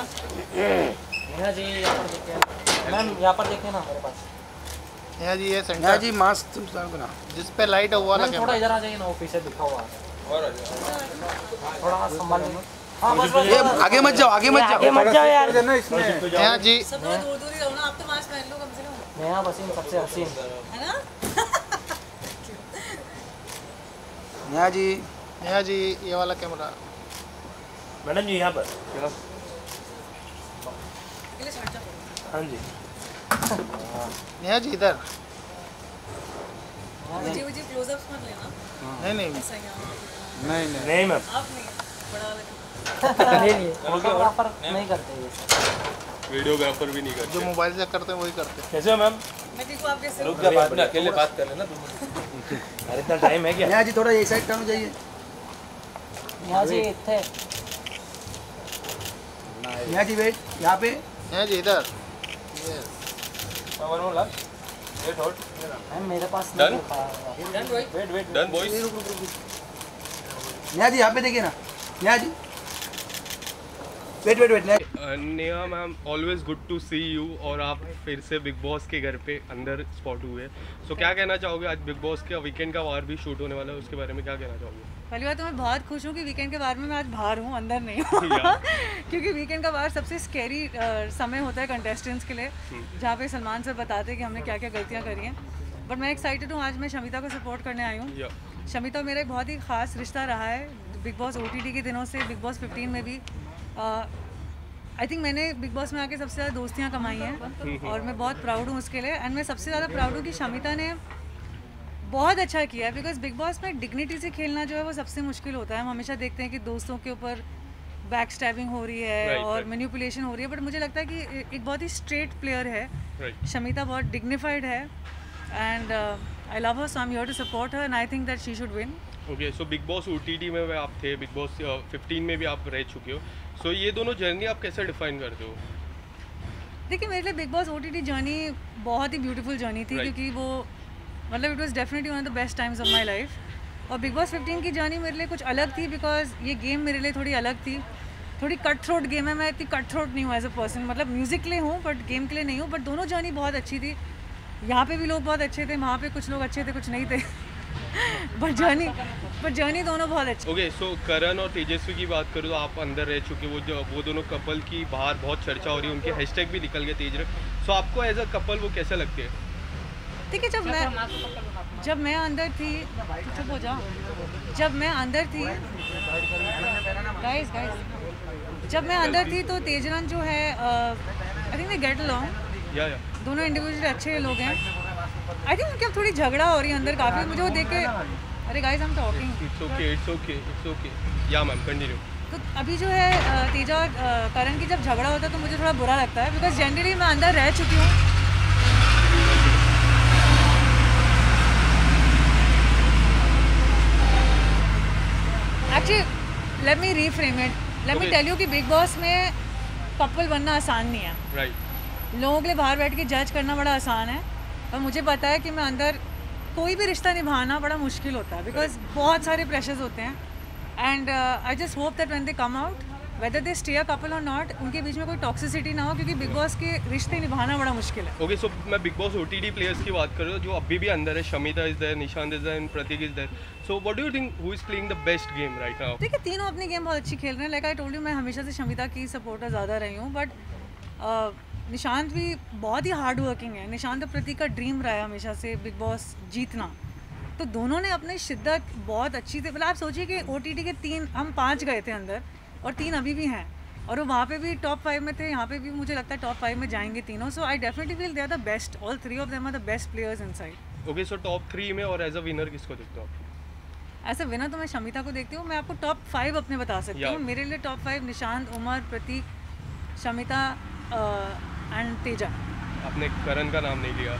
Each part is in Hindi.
नेहा जी यहाँ पर देखिए मैम यहाँ पर देखिए ना मेरे पास। यहाँ जी ये सेंटर जी मास्क ना। जिस पे लाइट है वो थोड़ा इधर आ जाइए ना वो पीछे दिखा हुआ है। थोड़ा संभाल हाँ बस बस। ये आगे मत जाओ आगे मत जाओ। मत जाओ यार। यहाँ जी सब दूर दूर ही रहो ना आप तो मास्क पहन लो कम से कम। वसीम सबसे हसीन। है ना? यहाँ जी यहाँ जी ये वाला कैमरा मैडम जी यहाँ पर अकेले छट जाओ हाँ जी। यहाँ जी इधर। मुझे मुझे क्लोजअप्स मत लेना। नहीं नहीं। नहीं नहीं। नहीं मैम। आप नहीं बड़ा फोटोग्राफर नहीं करते ये। वीडियोग्राफर भी नहीं जो मोबाइल से करते हैं वही करते हैं। कैसे हो मैम? मैं देखो आप कैसे हो? बाद में अकेले बात कर लेना तुम। अरे इतना टाइम है क्या? यहाँ जी थोड़ा एक साइड टर्न जाइए यहाँ जी थे यहाँ जी वेट यहाँ पे। यहाँ जी इधर। मैम मेरे पास done done wait wait done boys जी यहाँ पे देखिए ना। यहाँ जी wait wait wait Neha ma'am always good to see you और आप फिर से बिग बॉस के घर पे अंदर स्पॉट हुए। सो so, क्या कहना चाहोगे? आज बिग बॉस का वीकेंड का वार भी शूट होने वाला है उसके बारे में क्या कहना चाहोगे? पहली बात तो मैं बहुत खुश हूँ कि वीकेंड के बारे में मैं आज बाहर हूँ अंदर नहीं हूँ। क्योंकि वीकेंड का बाहर सबसे स्कैरी समय होता है कंटेस्टेंट्स के लिए जहाँ पे सलमान सर बताते हैं कि हमने क्या क्या गलतियाँ करी हैं। बट मैं एक्साइटेड हूँ आज मैं शमिता को सपोर्ट करने आई हूँ। शमिता मेरा एक बहुत ही ख़ास रिश्ता रहा है बिग बॉस ओटीटी के दिनों से बिग बॉस 15 में भी। आई थिंक मैंने बिग बॉस में आके सबसे ज़्यादा दोस्तियाँ कमाई हैं और मैं बहुत प्राउड हूँ उसके लिए। एंड मैं सबसे ज़्यादा प्राउड हूँ कि शमिता ने बहुत अच्छा किया है बिकॉज़ बिग बॉस में डिग्निटी से खेलना जो है वो सबसे मुश्किल होता है। हम हमेशा देखते हैं कि दोस्तों के ऊपर बैक स्टैबिंग हो रही है Right, और right. हो रही है। बट मुझे लगता है कि एक बहुत ही स्ट्रेट प्लेयर है। राइट शमिता बहुत डिग्निफाइड है। And I love her so I am to support her and I think that she should win okay so Bigg Boss O में आप थे। बिग बॉस फिफ्टीन में भी आप रह चुके हो। सो ये दोनों जर्नी आप कैसे डिफाइन करते हो? देखिए मेरे लिए Bigg Boss O T journey बहुत ही ब्यूटीफुल जर्नी थी Right. क्योंकि वो मतलब it was definitely one of the best times of my life और बिग बॉस 15 की जर्नी मेरे लिए कुछ अलग थी बिकॉज़ ये गेम मेरे लिए थोड़ी अलग थी। थोड़ी कट थ्रोट गेम है मैं इतनी कट थ्रोट नहीं हूँ एज अ पर्सन मतलब म्यूज़िक के लिए हूँ बट गेम के लिए नहीं हूँ बट दोनों जर्नी बहुत अच्छी थी। यहाँ पे भी लोग बहुत अच्छे थे वहाँ पे कुछ लोग अच्छे थे कुछ नहीं थे। बट जर्नी बट जर्नी दोनों बहुत अच्छी ओके सो करण और तेजस्वी की बात करूँ तो आप अंदर रह चुके वो जो वो दोनों कपल की बाहर बहुत चर्चा हो रही है उनके हैशटैग भी निकल गए तेज सो आपको एज अ कपल वो कैसे लगते हैं? ठीक है जब मैं जब मैं अंदर थी चुप हो जाओ। जब मैं अंदर थी गाइस गाइस जब मैं अंदर थी तो तेजरन जो है I think they get along yeah yeah दोनों इंडिविजुअली अच्छे लोग हैं। आई थिंक उनकी अब थोड़ी झगड़ा हो रही है अंदर काफ़ी मुझे वो देख के अरे guys I am talking it's okay it's okay it's okay yeah ma'am continue तो अभी जो है तेजा और करण की जब झगड़ा होता है तो मुझे थोड़ा बुरा लगता है बिकॉज़ जनरली मैं अंदर रह चुकी हूँ। Actually let me reframe it let me tell you कि बिग बॉस में कपल बनना आसान नहीं है। राइट लोगों के लिए बाहर बैठ के जज करना बड़ा आसान है और मुझे पता है कि मैं अंदर कोई भी रिश्ता निभाना बड़ा मुश्किल होता है बिकॉज़ बहुत सारे प्रेशर्स होते हैं. And I just hope that when they come out whether they stay a couple और नॉट उनके बीच में कोई टॉक्सिसिटी ना हो क्योंकि बिग बॉस के रिश्ते निभाना बड़ा मुश्किल है. ओके सो मैं बिग बॉस ओ प्लेयर्स की बात कर रहा हूँ जो अभी भी अंदर है Shamita is there Nishant is there Pratik is there so what do you think who is playing the best game right now देखिए तीनों अपनी गेम बहुत अच्छी खेल रहे हैं. लाइक आई टोल्ड यू मैं हमेशा से शमिता की सपोर्टर ज़्यादा रही हूँ बट निशांत भी बहुत ही हार्ड वर्किंग है। निशांत और प्रतीक का ड्रीम रहा है हमेशा से बिग बॉस जीतना। तो दोनों ने अपनी शिद्दत बहुत अच्छी थी मतलब आप सोचिए कि ओटीटी के तीन हम पाँच गए थे अंदर और तीन अभी भी हैं। और वो वहाँ पे भी टॉप फाइव में थे यहाँ पे भी मुझे लगता है टॉप फाइव में जाएँगे तीनों। So I definitely feel they are the best all three of them are the best players inside okay so top three में और एज अ विनर किसको देखते हो आप? ऐसे विनर तो मैं शमिता को देखती हूँ। मैं आपको टॉप फाइव अपने बता सकती हूँ। मेरे लिए top five Nishant Umar Pratik Shamita and Teja आपने करण का नाम नहीं लिया।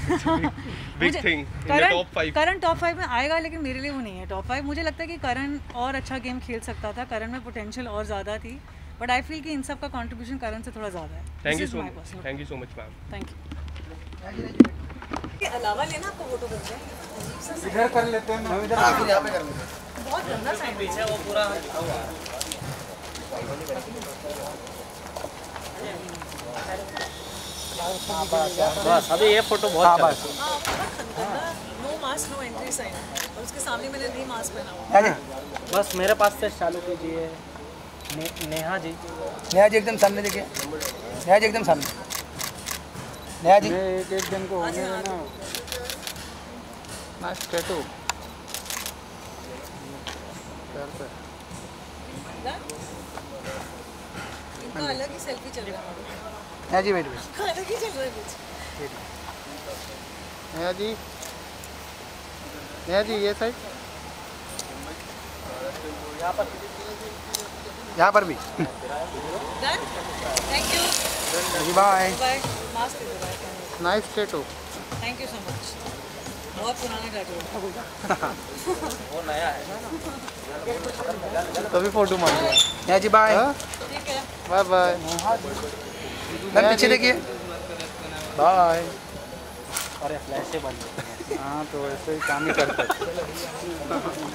Big thing Karan top five Karan top five में आएगा लेकिन मेरे लिए वो नहीं है टॉप फाइव मुझे लगता है कि करण और अच्छा गेम खेल सकता था। करण में पोटेंशियल और ज़्यादा थी। बट आई फील कि इन सब का कंट्रीब्यूशन करण से थोड़ा ज़्यादा है। Thank you so much thank you so much ma'am thank you अलावा लेना आपको फ़ोटो करते हैं इधर कर लेते हैं हम इधर आगे यहाँ पे कर लेते हैं। बहुत गंदा साइड पीछे वो पूरा बस अभी ये फ़ोटो बहुत हाँ चल बस। No mask no entry sign और उसके सामने मैंने नहीं मास्क पहना हुआ। बस मेरे पास से चालू कीजिए। ने, नेहा जी। नेहा जी एकदम सामने देखिए। नेहा जी एकदम सामने। नेहा जी। एक एक दिन को होने देना नाइस टैटू इनका अलग ही सेल्फी चल रहा है। नेहा जी वेट वेट ही चल रहा है जी। जी ये साइड। यहाँ पर भी। Done thank you ji bye nice tattoo thank you so much बहुत पुराने टैटू वो नया है। तभी फ़ोटो मार लिया जी बाय हाँ? ठीक है बाय बाय मैम पीछे देखिए। बाय। अरे फ्लैश से बंद हाँ तो ऐसे ही काम ही करते